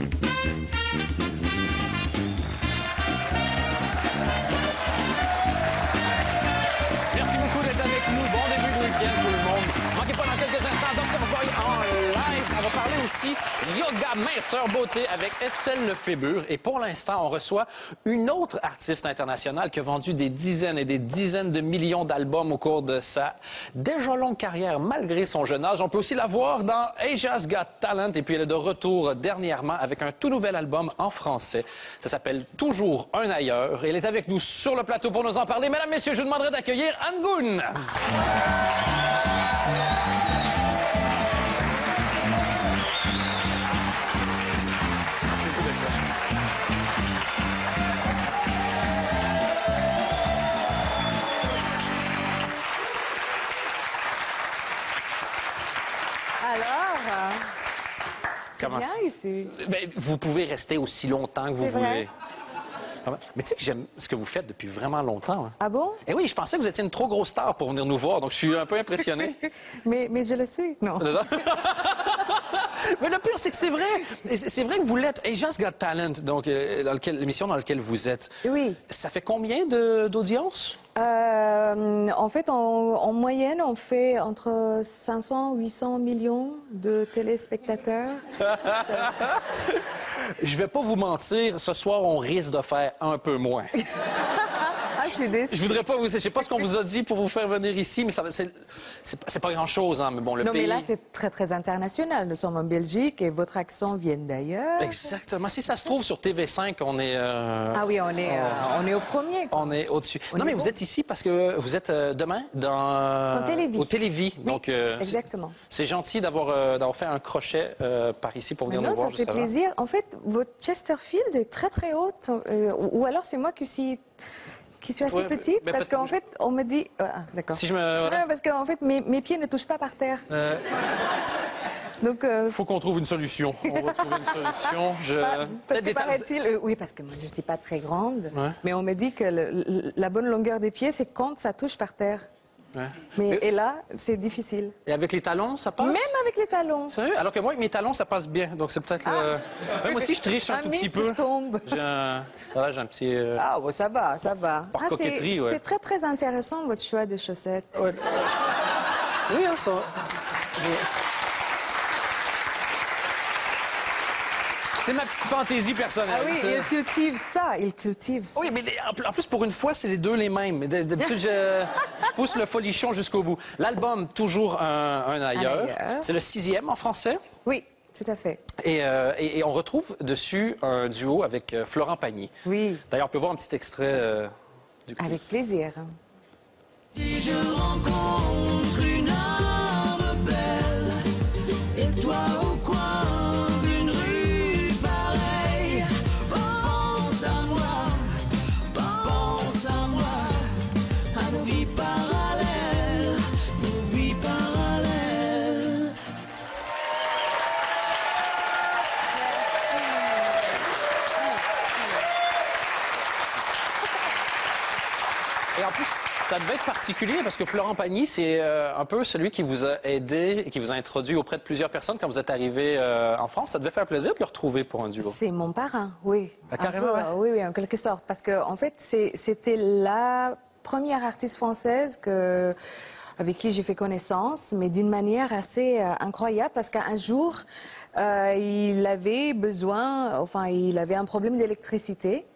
なるほど。Aussi yoga, minceur, beauté avec Estelle Lefébure. Et pour l'instant, on reçoit une autre artiste internationale qui a vendu des dizaines et des dizaines de millions d'albums au cours de sa déjà longue carrière, malgré son jeune âge. On peut aussi la voir dans Asia's Got Talent. Et puis elle est de retour dernièrement avec un tout nouvel album en français. Ça s'appelle Toujours un ailleurs. Elle est avec nous sur le plateau pour nous en parler. Mesdames, Messieurs, je vous demanderai d'accueillir Anne Alors, euh, Comment bien ici. Ben, vous pouvez rester aussi longtemps que vous voulez. vrai? Mais tu sais que j'aime ce que vous faites depuis vraiment longtemps. hein. Ah bon? Et oui, je pensais que vous étiez une trop grosse star pour venir nous voir, donc je suis un peu impressionné. mais, mais je le suis. Non. Mais le pire, c'est que c'est vrai. Et C'est vrai que vous l'êtes. Asia's Got Talent, donc euh, l'émission dans laquelle vous êtes. Oui. Ça fait combien d'audience? Euh, en fait, en, en moyenne, on fait entre 500 et 800 millions de téléspectateurs. Je vais pas vous mentir, ce soir, on risque de faire un peu moins. Je suis déçue. Je voudrais pas vous... Je sais pas ce qu'on vous a dit pour vous faire venir ici, mais ça, c'est pas grand-chose, hein, mais bon, le Non, pays... mais là, c'est très, très international. Nous sommes en Belgique et votre accent vient d'ailleurs. Exactement. Si ça se trouve sur TV5, on est... euh, Ah oui, on est, euh, on est au premier. quoi. On est au-dessus. Au non, mais vous êtes ici parce que vous êtes euh, demain dans... Au Télévis. Au Télévis. Oui, Donc, euh, exactement. C'est gentil d'avoir euh, d'avoir fait un crochet euh, par ici pour Mais venir non, nous voir. ça fait plaisir. En fait, votre Chesterfield est très très haute. euh, ou alors c'est moi qui suis, qui suis assez Ouais, petite. parce qu'en fait, on me dit. Ah, d'accord. Si je me... voilà. Non, parce qu'en fait, mes, mes pieds ne touchent pas par terre. Euh, Donc, euh, faut qu'on trouve une solution. On va trouver une solution. Je... parce que paraît-il, euh, oui, parce que moi je suis pas très grande, Ouais. mais on me dit que le- le- la bonne longueur des pieds, c'est quand ça touche par terre. Ouais. Mais Et- et là, c'est difficile. Et avec les talons, ça passe? Même avec les talons. Sérieux? Alors que moi, avec mes talons, ça passe bien. Donc, c'est peut-être le... Ouais, moi aussi, je triche un, Un tout petit peu. tombe. J'ai un... Voilà, j'ai un petit... euh, Ah, bon, ça va, ça va. Par Ah, c'est- coquetterie, ouais. C'est très très intéressant votre choix de chaussettes. ouais. Oui, hein, ça... C'est ma petite fantaisie personnelle. Ah oui, ça. il cultive ça, il cultive ça. Oui, mais en plus, pour une fois, c'est les deux les mêmes. D'habitude, je, je pousse le folichon jusqu'au bout. L'album, toujours un, un ailleurs. ailleurs. C'est le sixième en français? Oui, tout à fait. Et, euh, et- et on retrouve dessus un duo avec euh, Florent Pagny. Oui, D'ailleurs, on peut voir un petit extrait euh, du clip. avec plaisir. Si je rencontre devait être particulier parce que Florent Pagny, c'est euh, un peu celui qui vous a aidé et qui vous a introduit auprès de plusieurs personnes quand vous êtes arrivé euh, en France. Ça devait faire plaisir de le retrouver pour un duo. C'est mon parrain, oui. Ah, carrément, Un peu, ouais. Oui, oui, en quelque sorte. Parce que, en fait, c'était la première artiste française que avec qui j'ai fait connaissance, mais d'une manière assez euh, incroyable, parce qu'un jour, euh, il avait besoin, enfin, il avait un problème d'électricité.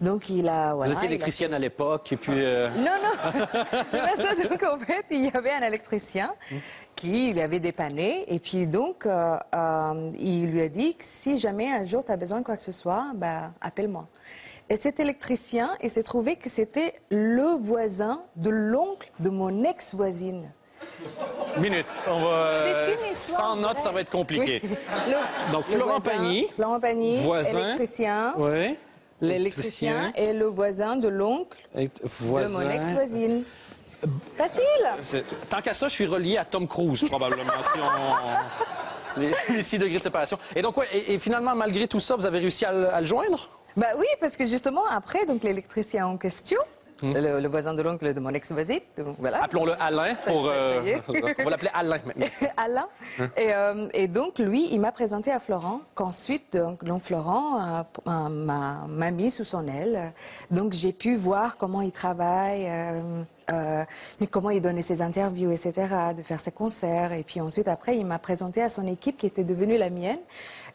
Donc, il a... Voilà, vous étiez a- électricienne à l'époque et puis... euh, Non, non. C'est pas ça. Donc, en fait, il y avait un électricien qui lui avait dépanné. Et puis, donc, euh, euh, il lui a dit que si jamais un jour tu as besoin de quoi que ce soit, bah, appelle-moi. Et cet électricien, il s'est trouvé que c'était le voisin de l'oncle de mon ex-voisine. Minute. On va. C'est une histoire sans notes, ça va être compliqué. Oui. Le- Donc, Florent voisin, Pagny, Florent Pagny, voisin. électricien. Oui. L'électricien est le voisin de l'oncle de mon ex-voisine. Facile C'est- Tant qu'à ça, je suis relié à Tom Cruise, probablement, si on... Les, les six degrés de séparation. Et donc, ouais, et, et finalement, malgré tout ça, vous avez réussi à, le- à le joindre? Bah oui, parce que justement, après, donc l'électricien en question, le, le voisin de l'oncle de mon ex-voisine. Voilà. Appelons-le Alain pour. Ça, ça euh, on va l'appeler Alain maintenant. Alain. Et, euh, et donc, lui, il m'a présenté à Florent, qu'ensuite, donc, Florent m'a m'a mis sous son aile. Donc, j'ai pu voir comment il travaille, euh, euh, mais comment il donnait ses interviews, etc., de faire ses concerts. Et puis ensuite, après, il m'a présenté à son équipe qui était devenue la mienne.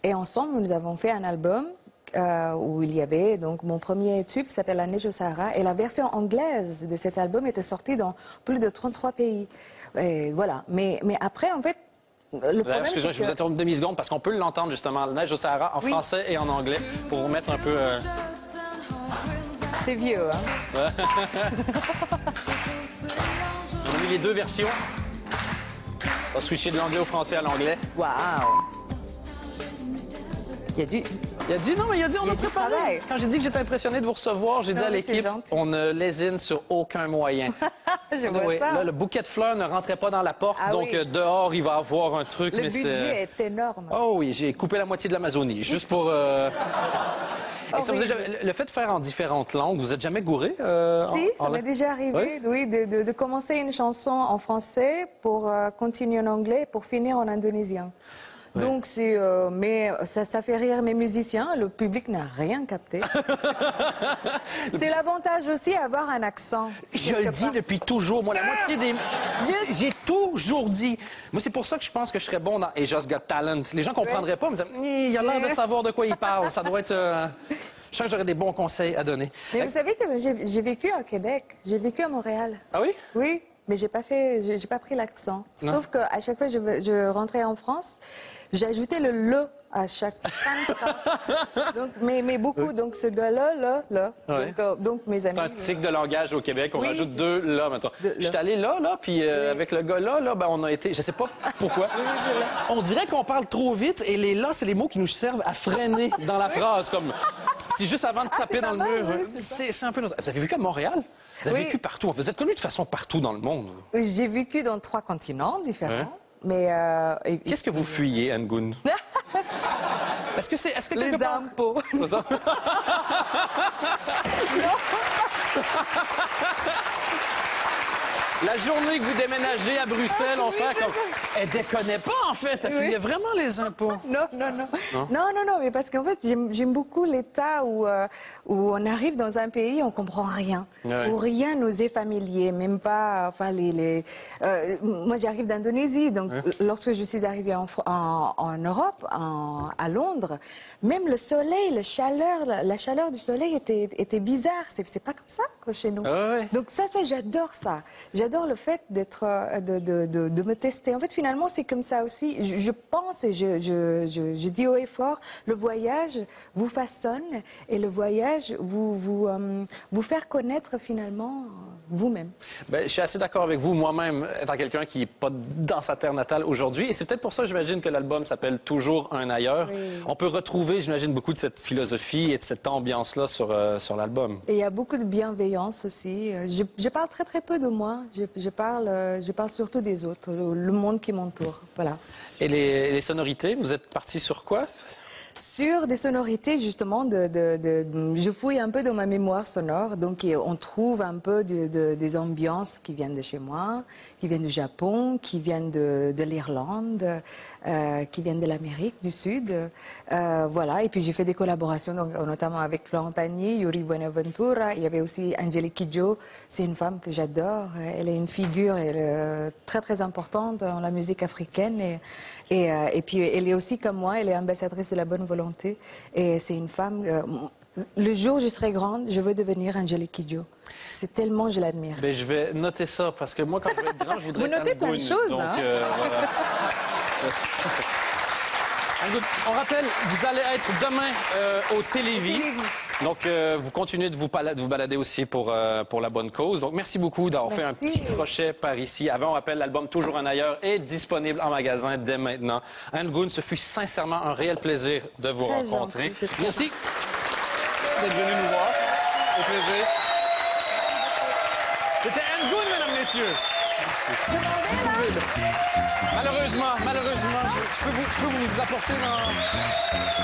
Et ensemble, nous avons fait un album euh, où il y avait donc mon premier tube qui s'appelle La neige au Sahara et la version anglaise de cet album était sortie dans plus de 33 pays. Et voilà. Mais, mais après, en fait, le problème, Excusez-moi, je vous interromps une demi-seconde parce qu'on peut l'entendre justement, la neige au Sahara, en Oui. français et en anglais, pour vous mettre un peu. euh, c'est vieux. Hein? On a mis les deux versions. On va switcher de l'anglais au français à l'anglais. Waouh! Il y a du. Il a dit non, mais il a dit on y a a du préparé. travail. Quand j'ai dit que j'étais impressionné de vous recevoir, j'ai dit à l'équipe on ne lésine sur aucun moyen. Je vois Oui, ça. là, le bouquet de fleurs ne rentrait pas dans la porte, Ah donc oui. euh, dehors, il va avoir un truc. Le mais budget est énorme. Oh oui, j'ai coupé la moitié de l'Amazonie, juste pour... euh, ça Le fait de faire en différentes langues, vous êtes jamais gouré euh, Si, en ça m'est déjà arrivé, oui, de, de- de commencer une chanson en français pour euh, continuer en anglais pour finir en indonésien. Donc c'est, euh, mais ça, ça fait rire mes musiciens. Le public n'a rien capté. c'est l'avantage aussi d'avoir un accent. Je le dis depuis toujours. Moi, la moitié des. Juste- J'ai toujours dit. Moi, c'est pour ça que je pense que je serais bon dans Et Just Got Talent. Les gens comprendraient pas, mais ils il a l'air de savoir de quoi il parle. Ça doit être. euh, Je sens que j'aurais des bons conseils à donner. Mais vous savez que j'ai j'ai vécu à Québec, j'ai vécu à Montréal. Ah oui? Oui, mais j'ai pas fait, j'ai j'ai pas pris l'accent. Sauf qu'à chaque fois que je, je rentrais en France, j'ajoutais le le à chaque fin de phrase. Donc, mais, mais beaucoup. Donc ce gars-là, là, là. Ouais. Donc, euh, donc mes amis. C'est un tic de langage au Québec. On Oui, rajoute deux là maintenant. De- là. Je suis allé là, là, puis euh, Oui. avec le gars là, ben, on a été. Je sais pas pourquoi. On dirait qu'on parle trop vite et les là, c'est les mots qui nous servent à freiner dans la phrase. Comme. C'est juste avant de taper c'est dans le mal, mur. c'est un peu. notre- Vous avez vécu à Montréal? Vous avez Oui. vécu partout. Vous êtes connu de façon partout dans le monde. J'ai vécu dans trois continents différents. Mais euh, Qu'est-ce que vous fuyez, Angoun? Est-ce que c'est. Est-ce que Les part- impôts. Ça? La journée que vous déménagez à Bruxelles, on fait comme. Elle déconne pas, en fait. Elle fuyait vraiment les impôts. Non, non, non. Non, non, non, mais parce qu'en fait, j'aime beaucoup l'état où, euh, où on arrive dans un pays, on comprend rien. Ouais. Où rien nous est familier, même pas. Enfin, les. les euh, moi, j'arrive d'Indonésie, donc lorsque je suis arrivée en, Fr- en, en Europe, en- à Londres, même le soleil, le chaleur, la, la chaleur du soleil était, était bizarre. C'est pas comme ça, quoi, chez nous. Ah ouais. Donc ça, ça j'adore ça. J'adore le fait d'être, euh, de, de, de, de me tester. En fait, finalement, c'est comme ça aussi. Je, je pense et je, je, je, dis haut et fort, le voyage vous façonne et le voyage vous vous euh, vous faire connaître finalement vous-même. Ben, je suis assez d'accord avec vous, moi-même, étant quelqu'un qui n'est pas dans sa terre natale aujourd'hui. Et c'est peut-être pour ça, j'imagine, que l'album s'appelle Toujours un ailleurs. Oui. On peut retrouver, j'imagine, beaucoup de cette philosophie et de cette ambiance-là sur, euh, sur l'album. Et il y a beaucoup de bienveillance aussi. Je, je parle très très peu de moi. Je, je parle euh, je parle surtout des autres, le, monde qui m'entoure. Voilà. Et les, les sonorités, vous êtes parti sur quoi? Sur des sonorités, justement, de, de- de- je fouille un peu dans ma mémoire sonore. Donc, on trouve un peu de- de- des ambiances qui viennent de chez moi, qui viennent du Japon, qui viennent de l'Irlande, euh, qui viennent de l'Amérique du Sud. Euh, voilà. Et puis, j'ai fait des collaborations, donc, notamment avec Florent Pagny, Yuri Buenaventura. Il y avait aussi Angelique Kidjo. C'est une femme que j'adore. Elle est une figure elle, est très, très importante dans la musique africaine. Et, et, euh, et puis, elle est aussi comme moi, elle est ambassadrice de la bonne volonté. Et c'est une femme. euh, le jour où je serai grande, je veux devenir Angelique Kidjo. C'est tellement je l'admire. Ben, je vais noter ça parce que moi, quand je vais être grand, je voudrais Vous notez plein de choses, Donc, hein? euh, voilà. On rappelle, vous allez être demain euh, au Télévis. Donc, euh, vous continuez de vous, balader aussi pour, euh, pour la bonne cause. Donc, merci beaucoup d'avoir fait un petit crochet par ici. Avant, on rappelle, l'album Toujours un ailleurs est disponible en magasin dès maintenant. Angoun, ce fut sincèrement un réel plaisir de vous Très rencontrer. gentil, Merci d'être venu nous voir. Au plaisir. C'était mesdames, messieurs. Malheureusement, malheureusement, je, je peux vous, je peux vous apporter dans...